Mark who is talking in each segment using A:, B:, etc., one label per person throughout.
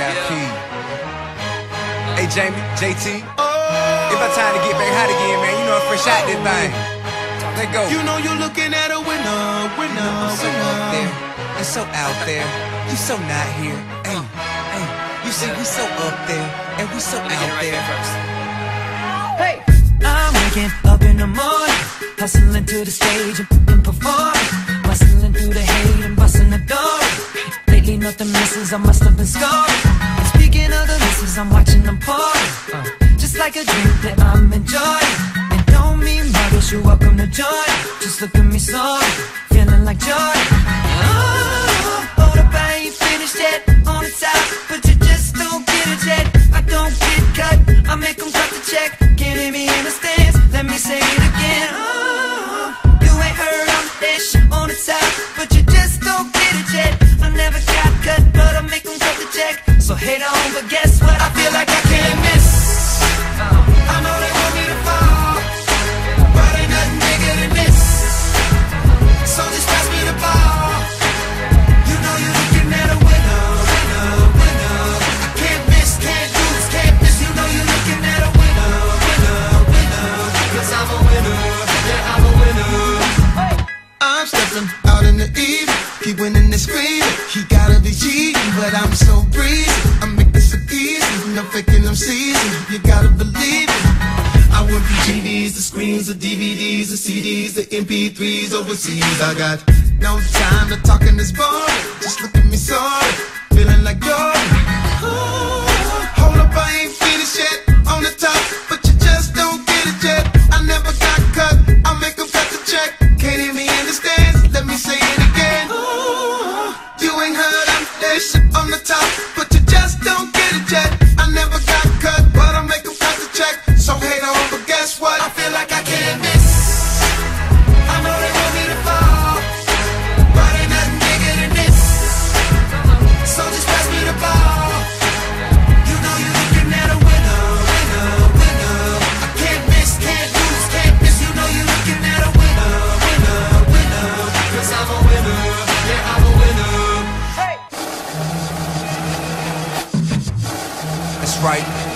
A: VIP. Hey, Jamie, JT. Oh. It's about time to get back hot again, man. You know I'm fresh out this thing. Let go.
B: You know you're looking at a winner, winner,
A: I'm so
B: winner.
A: up there and so out there. You so not here. Hey, hey. You see, we so up there and we so out there.
C: Hey, I'm waking up in the morning, hustling to the stage and performing, bustling through the hate and busting the door. Lately nothing misses, I must have been scoring. I'm watching them pour. Uh, just like a drink that I'm enjoying. And don't mean models, you're welcome to join. Just look at me sorry, feeling like joy. Oh, hold up, I ain't finished yet. On the top, but you just don't get it yet. I don't get cut, I make them cut the check. Hear me in the stands, let me say it again. Oh, you ain't heard I'm fish on the top, but you just don't get it yet. I never got cut, but I make them cut the check. So hate on, but I'm
B: so breezy. I'm making so easy. No faking, I'm seasoned. You gotta believe it. I went from GDs to screens to DVDs to CDs to MP3s overseas. I got no time to talk in this boring. Just look at me sorry. Feeling like Jordan. I'm on the top,
A: right.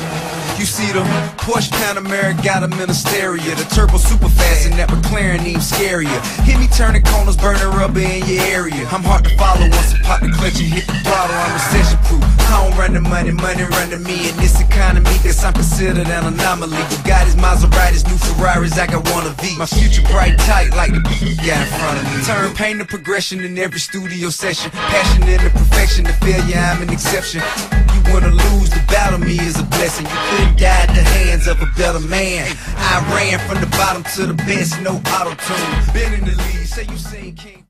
A: You see them Porsche Panamera got a stereo. The turbo super fast and that McLaren even scarier. Hit me turning corners, burning rubber in your area. I'm hard to follow once I pop the clutch and hit the throttle. I'm recession proof. I don't run the money, money run to me. In this economy, guess I'm considered an anomaly. Bugattis, Maseratis, new Ferraris, I got one of these. My future bright tight like the got in front of me. Turn pain to progression in every studio session. Passion into perfection, the failure, I'm an exception. You wanna lose, the battle me is a blessing. You couldn't die the hands of a better man. I ran from the bottom to the best, no auto tune. Been in the lead, say you seen King.